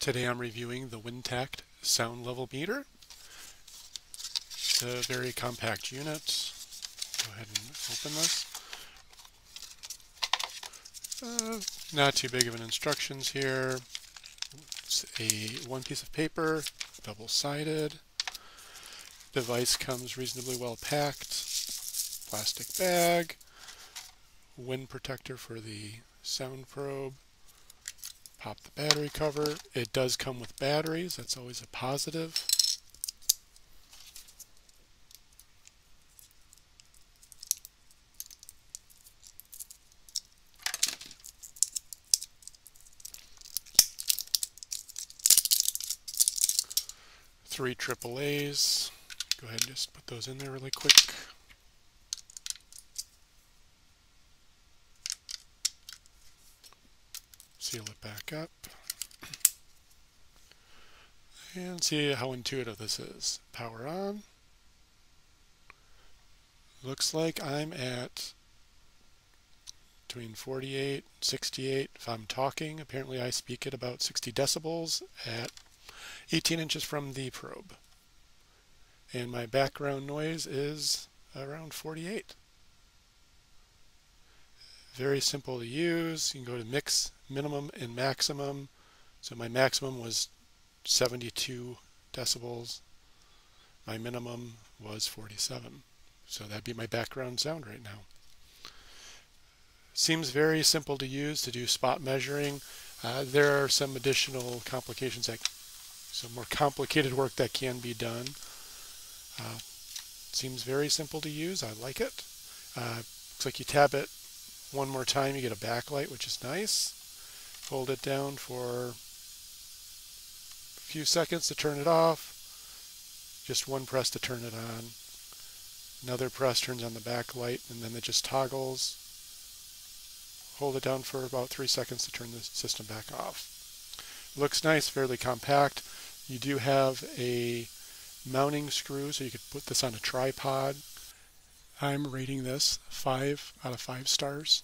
Today I'm reviewing the Wintact sound level meter. It's a very compact unit. Go ahead and open this. Uh, not too big of an instructions here. It's a one piece of paper, double-sided. Device comes reasonably well packed. Plastic bag. Wind protector for the sound probe pop the battery cover. It does come with batteries, that's always a positive. Three AAAs. Go ahead and just put those in there really quick. Seal it back up and see how intuitive this is. Power on. Looks like I'm at between 48 and 68 if I'm talking. Apparently I speak at about 60 decibels at 18 inches from the probe. And my background noise is around 48. Very simple to use. You can go to mix, minimum, and maximum. So my maximum was 72 decibels. My minimum was 47. So that'd be my background sound right now. Seems very simple to use to do spot measuring. Uh, there are some additional complications that some more complicated work that can be done. Uh, seems very simple to use. I like it. Uh, looks like you tab it one more time you get a backlight which is nice. Hold it down for a few seconds to turn it off. Just one press to turn it on. Another press turns on the backlight and then it just toggles. Hold it down for about three seconds to turn the system back off. Looks nice, fairly compact. You do have a mounting screw so you could put this on a tripod I'm rating this 5 out of 5 stars.